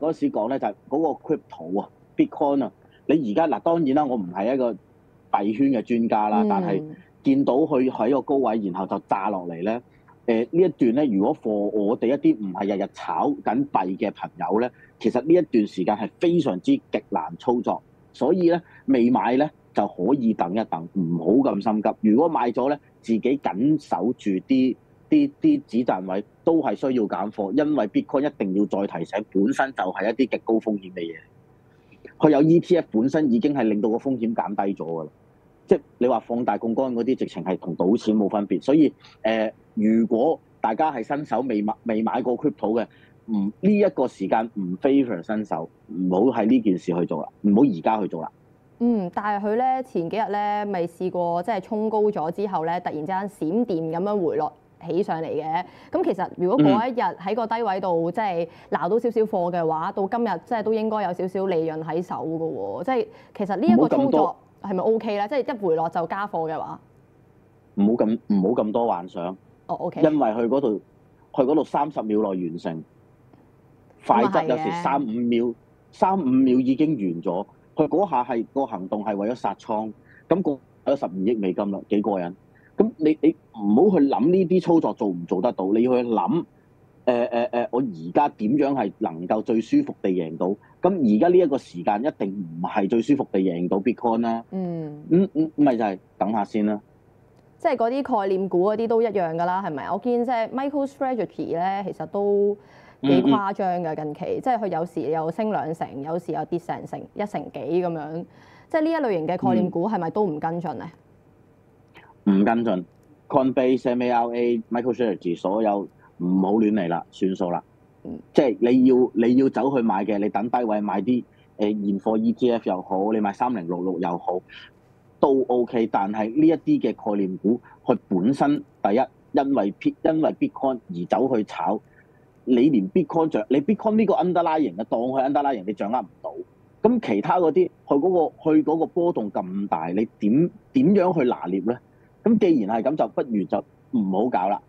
嗰時講咧就係嗰個 crypto 啊，Bitcoin 啊，你而家嗱當然啦，我唔係一個幣圈嘅專家啦，但係嗯見到佢喺個高位，然後就炸落嚟咧。誒、呢一段咧，如果 for 我哋一啲唔係日日炒緊幣嘅朋友咧，其實呢一段時間係非常之極難操作，所以咧未買咧就可以等一等，唔好咁心急。如果買咗咧，自己緊守住啲啲啲止賺位，都係需要減貨，因為 Bitcoin 一定要再提醒，本身就係一啲極高風險嘅嘢。佢有 ETF 本身已經係令到個風險減低咗㗎啦。即係你話放大槓桿嗰啲，直情係同賭錢冇分別。所以誒、如果大家係新手未買未買過 crypto 嘅，唔呢一個時間唔 favor 新手，唔好喺呢件事去做啦，唔好而家去做啦。嗯，但係佢咧前幾日咧未試過即係衝高咗之後咧，突然之間閃電咁樣回落起上嚟嘅。咁其實如果嗰一日喺個低位度即係鬧到少少貨嘅話，到今日即係都應該有少少利潤喺手嘅喎。即係其實呢一個操作係咪 OK 咧？即係一回落就加貨嘅話，唔好咁唔好咁多幻想，哦 OK。因為佢嗰度去嗰度三十秒內完成，快則有時三五秒，三五秒已經完咗。佢嗰下係個行動係為咗殺倉，咁個咗十二億美金啦，幾過癮。咁你你唔好去諗呢啲操作做唔做得到，你要去諗誒誒誒，我而家點樣係能夠最舒服地贏到？咁而家呢一個時間一定唔係最舒服地贏到 Bitcoin 啦。嗯，咁咁咪就係等下先啦。即係嗰啲概念股嗰啲都一樣㗎啦，係咪？我見即係 Michael Strategy 咧，其實都幾嗯嗯誇張㗎近期，即係佢有時又升兩成，有時又跌成成一成幾咁樣。即係呢一類型嘅概念股係咪都唔跟進咧？唔跟進 Coinbase、MARA、MicroStrategy 所有唔好亂嚟啦，算數啦。嗯即係你要你要走去買嘅，你等低位買啲誒、呃、現貨 ETF 又好，你買三零六六又好，都 OK。但係呢一啲嘅概念股，佢本身第一因為 P 因為 Bitcoin 而走去炒，你連 Bitcoin 掌你 Bitcoin 呢個 underlying 嘅當佢 underlying，你掌握唔到。咁其他嗰啲，佢嗰、個佢嗰個波動咁大，你點點樣去拿捏咧？咁既然係咁，就不如就唔好搞啦。